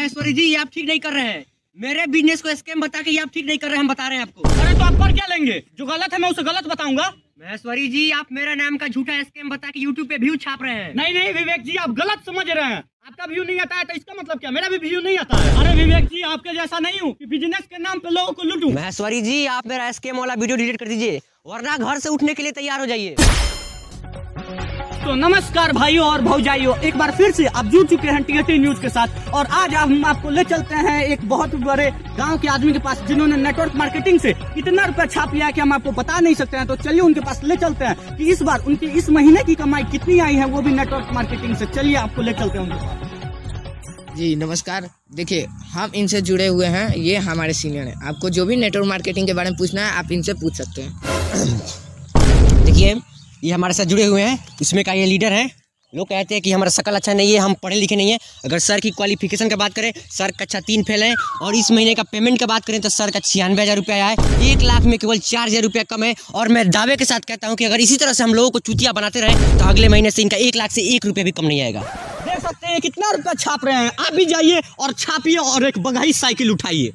महेश्वरी जी ये आप ठीक नहीं कर रहे हैं। मेरे बिज़नेस को स्कैम बता के ये आप ठीक नहीं कर रहे हैं हम बता रहे हैं आपको। अरे तो आप कर क्या लेंगे? जो गलत है मैं उसे गलत बताऊँगा। महेश्वरी जी आप मेरा नाम का झूठा स्कैम बता के यूट्यूब पे व्यू छाप रहे हैं। नहीं नहीं विवेक जी आप गलत समझ रहे हैं। आपका व्यू नहीं आता है तो इसका मतलब क्या? मेरा भी व्यू नहीं आता है। अरे विवेक जी आपके जैसा नहीं हूँ कि बिज़नेस के नाम पे लोगों को लूटूं। महेश्वरी जी आप मेरा स्कैम वाला वीडियो डिलीट कर दीजिए वरना घर से उठने के लिए तैयार हो जाइए। तो नमस्कार भाइयों और भौजाइयों। एक बार फिर से आप जुड़ चुके हैं टीएटी न्यूज़ के साथ। और आज हम आपको ले चलते हैं एक बहुत बड़े गाँव के आदमी के पास, जिन्होंने नेटवर्क मार्केटिंग से इतना रुपया छाप लिया कि हम आपको बता नहीं सकते हैं। तो चलिए उनके पास ले चलते हैं कि इस बार उनकी इस महीने की कमाई कितनी आई है, वो भी नेटवर्क मार्केटिंग से। चलिए आपको ले चलते हैं उनके पास। जी, नमस्कार। देखिए, हम इनसे जुड़े हुए हैं, ये हमारे सीनियर हैं। आपको जो भी नेटवर्क मार्केटिंग के बारे में पूछना है, आप इनसे पूछ सकते हैं। देखिए ये हमारे साथ जुड़े हुए हैं। इसमें का ये लीडर है। लोग कहते हैं कि हमारा शकल अच्छा नहीं है, हम पढ़े लिखे नहीं है। अगर सर की क्वालिफिकेशन का बात करें, सर कक्षा तीन फेल है। और इस महीने का पेमेंट का बात करें तो सर का छियानवे हज़ार रुपया आया है। एक लाख में केवल चार हज़ार रुपया कम है। और मैं दावे के साथ कहता हूँ कि अगर इसी तरह से हम लोगों को चुतिया बनाते रहें तो अगले महीने से इनका एक लाख से एक रुपया भी कम नहीं आएगा। देख सकते हैं कितना रुपया छाप रहे हैं। आप भी जाइए और छापिए और एक बघाई साइकिल उठाइए।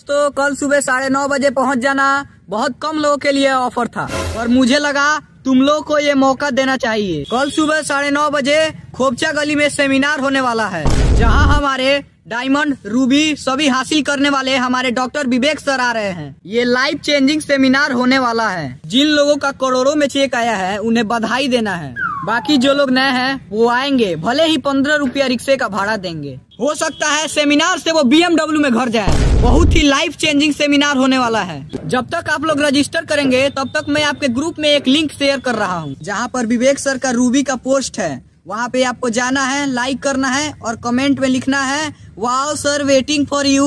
दोस्तों, कल सुबह साढ़े नौ बजे पहुँच जाना बहुत कम लोगों के लिए ऑफ़र था। और मुझे लगा, तुम लोग को ये मौका देना चाहिए। कल सुबह साढ़े नौ बजे खोपचा गली में सेमिनार होने वाला है, जहाँ हमारे डायमंड, रूबी सभी हासिल करने वाले हमारे डॉक्टर विवेक सर आ रहे हैं। ये लाइफ चेंजिंग सेमिनार होने वाला है। जिन लोगों का करोड़ों में चेक आया है, उन्हें बधाई देना है। बाकी जो लोग नए हैं, वो आएँगे। भले ही पंद्रह रुपया रिक्शे का भाड़ा देंगे। हो सकता है सेमिनार से वो बीएमडब्ल्यू में घर जाए। बहुत ही लाइफ चेंजिंग सेमिनार होने वाला है। जब तक आप लोग रजिस्टर करेंगे, तब तक मैं आपके ग्रुप में एक लिंक शेयर कर रहा हूँ। जहाँ पर विवेक सर का रूबी का पोस्ट है। वहाँ पे आपको जाना है लाइक करना है और कमेंट में लिखना है wow sir waiting for you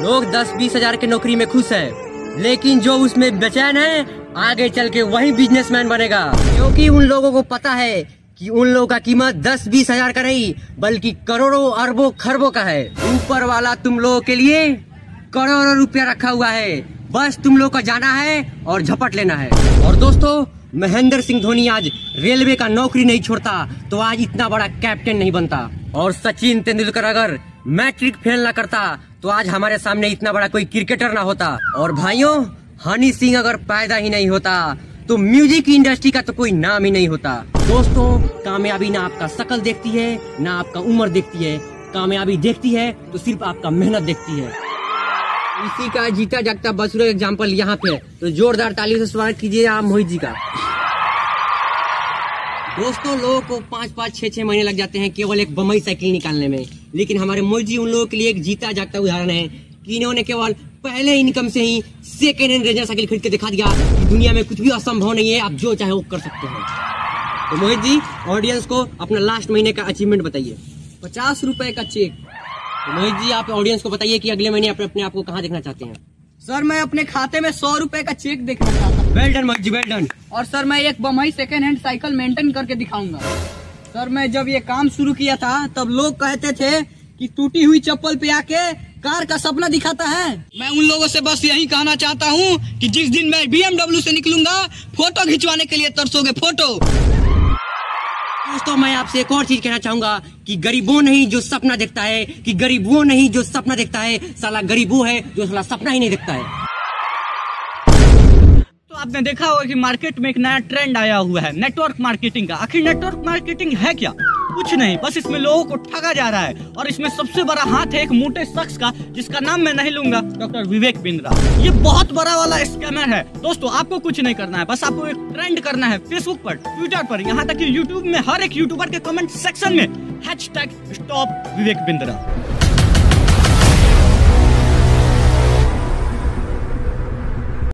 लोग दस बीस हज़ार के नौकरी में खुश है, लेकिन जो उसमें बेचैन है आगे चल के वही बिजनेसमैन बनेगा। क्योंकि उन लोगों को पता है कि उन लोगों का कीमत दस बीस हज़ार का नहीं, बल्कि करोड़ों अरबों खरबों का है। ऊपर वाला तुम लोगों के लिए करोड़ों रुपया रखा हुआ है। बस तुम लोग का जाना है और झपट लेना है। और दोस्तों, महेंद्र सिंह धोनी आज रेलवे का नौकरी नहीं छोड़ता तो आज इतना बड़ा कैप्टन नहीं बनता। और सचिन तेंदुलकर अगर मैट्रिक फेल ना करता तो आज हमारे सामने इतना बड़ा कोई क्रिकेटर ना होता। और भाइयों हनी सिंह अगर पैदा ही नहीं होता तो म्यूज़िक इंडस्ट्री का तो कोई नाम ही नहीं होता। दोस्तों, कामयाबी ना आपका शकल देखती है, ना आपका उम्र देखती है। कामयाबी देखती है तो सिर्फ़ आपका मेहनत देखती है। इसी का जीता जागता बसुरा एग्ज़ाम्पल यहाँ पे। तो जोरदार तालियों से स्वागत कीजिए आप मोहित जी का। दोस्तों, लोगों को पाँच पाँच छह छह महीने लग जाते हैं केवल एक बम्बई साइकिल निकालने में। लेकिन हमारे मोहित जी उन लोगों के लिए एक जीता जागता उदाहरण है कि इन्होंने केवल पहले इनकम से ही सेकेंड हैंड रेंजर साइकिल खरीद के दिखा दिया कि दुनिया में कुछ भी असंभव नहीं है आप जो चाहे वो कर सकते हैं। तो मोहित जी ऑडियंस को अपना लास्ट महीने का अचीवमेंट बताइए। पचास रुपए का चेक तो मोहित जी आप ऑडियंस को बताइए कि अगले महीने आप अपने आप को कहाँ देखना चाहते हैं। सर मैं अपने खाते में सौ रुपए का चेक देखना चाहता हूँ। Well done Mohit ji well done और सर मैं एक Bombay second hand cycle maintain करके दिखाऊँगा। सर मैं जब ये काम शुरू किया था तब लोग कहते थे कि टूटी हुई चप्पल पे आके कार का सपना दिखाता है। मैं उन लोगों से बस यही कहना चाहता हूँ कि जिस दिन मैं बीएमडब्ल्यू से निकलूँगा फ़ोटो खिंचवाने के लिए तरसोगे फ़ोटो। दोस्तों मैं आपसे एक और चीज़ कहना चाहूँगा कि गरीब वो नहीं जो सपना देखता है कि गरीब वो नहीं जो सपना देखता है साला गरीब वो है जो साला सपना ही नहीं देखता है। तो आपने देखा होगा कि मार्केट में एक नया ट्रेंड आया हुआ है नेटवर्क मार्केटिंग का। आखिर नेटवर्क मार्केटिंग है क्या? कुछ नहीं, बस इसमें लोगों को ठगा जा रहा है और इसमें सबसे बड़ा हाथ है एक मोटे शख्स का, जिसका नाम मैं नहीं लूँगा, डॉक्टर विवेक बिंद्रा। ये बहुत बड़ा वाला स्कैमर है। दोस्तों, आपको कुछ नहीं करना है, बस आपको एक ट्रेंड करना है फेसबुक पर ट्विटर पर, यहाँ तक कि यूट्यूब में, हर एक यूट्यूबर के कमेंट सेक्शन में hashtag stop Vivek Bindra.